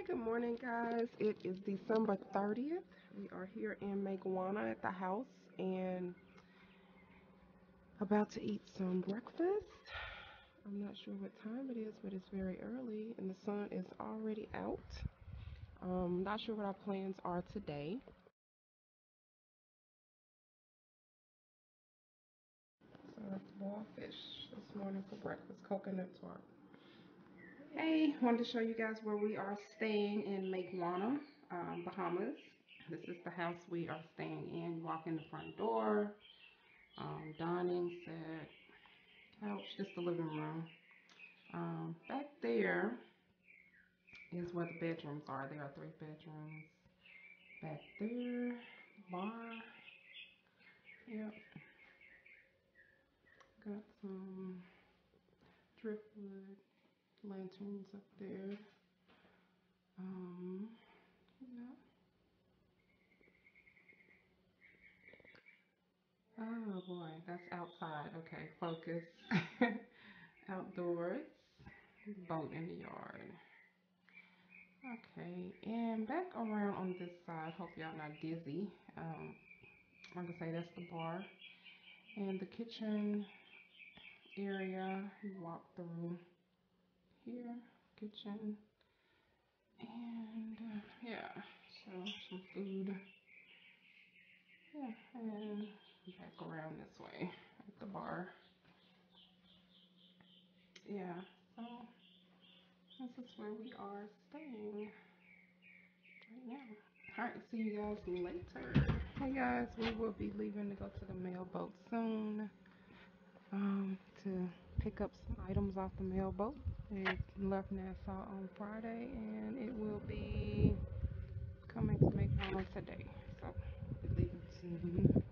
Hi, good morning, guys. It is December 30th. We are here in Mayaguana at the house and about to eat some breakfast. I'm not sure what time it is, but it's very early and the sun is already out. Um, not sure what our plans are today. So that's fish this morning for breakfast, coconut tart. Hey, wanted to show you guys where we are staying in Mayaguana, um, Bahamas. This is the house we are staying in. Walk in the front door, um, dining set, couch, just the living room. Um, back there is where the bedrooms are. There are three bedrooms. Back there, bar. Yep. Got some driftwood lanterns up there. Um, yeah. Oh boy, that's outside. Okay, focus. Outdoors. Boat in the yard. Okay, and back around on this side. Hope y'all not dizzy. Um, like I say, that's the bar. And the kitchen area. You walk through here, kitchen. And uh, yeah, so some food. Yeah, and back around this way at the bar. Yeah, so this is where we are staying right now. Alright, see you guys later. Hey guys, we will be leaving to go to the mailboat soon. Um, to pick up some items off the mailboat. It left Nassau on Friday and it will be coming to make home today. So be leaving soon. Mm-hmm.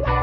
It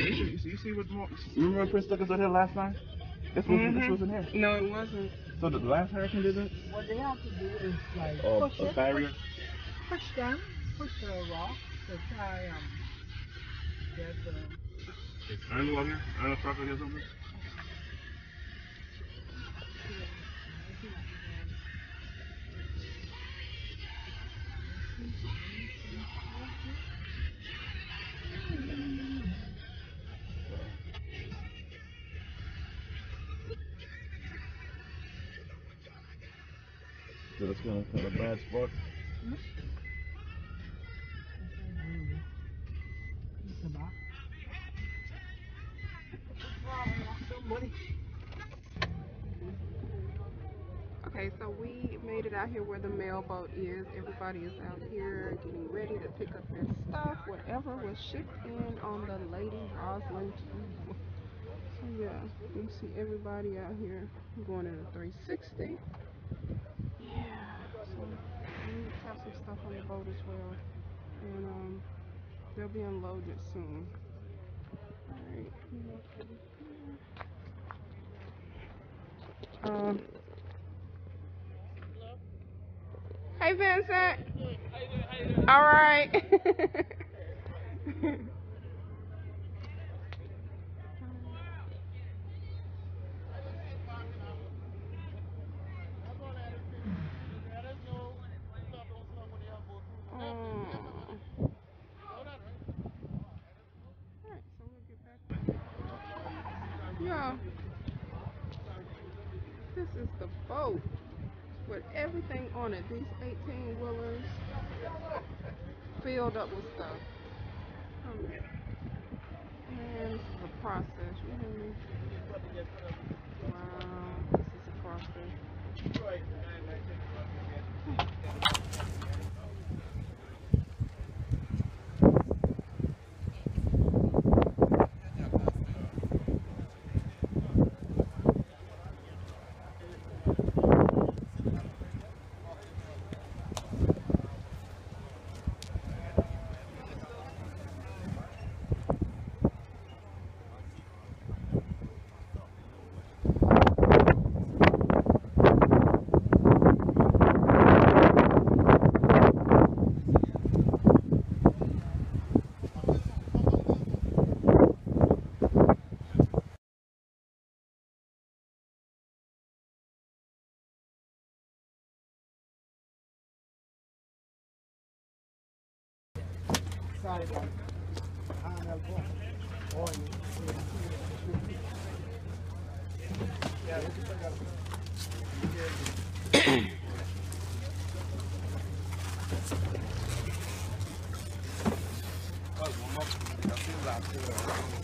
You see, you see what more? Remember when Prince took us out here last time? This wasn't, this Mhm. wasn't here. No, it wasn't. So the last hurricane did it? What they have to do is like Oh, push a it, barrier? push, push them, push the rock to try um get the I don't out here. I don't know truck out here or something. That's of kind of bad spot. Okay, so we made it out here where the mailboat is. Everybody is out here getting ready to pick up their stuff, whatever was shipped in on the Lady Roslyn. So yeah, you see everybody out here going in a 360. Yeah, so we have some stuff on the boat as well, and um, they'll be unloaded soon. All right. Um. Hey Vincent. All right. Oh. Alright, so we'll get back. Yeah. This is the boat with everything on it. These 18 wheelers filled up with stuff. Um, and this is a process. You hear me? Wow, this is a process. carica cane al posto, olio, Thank you. Grazie.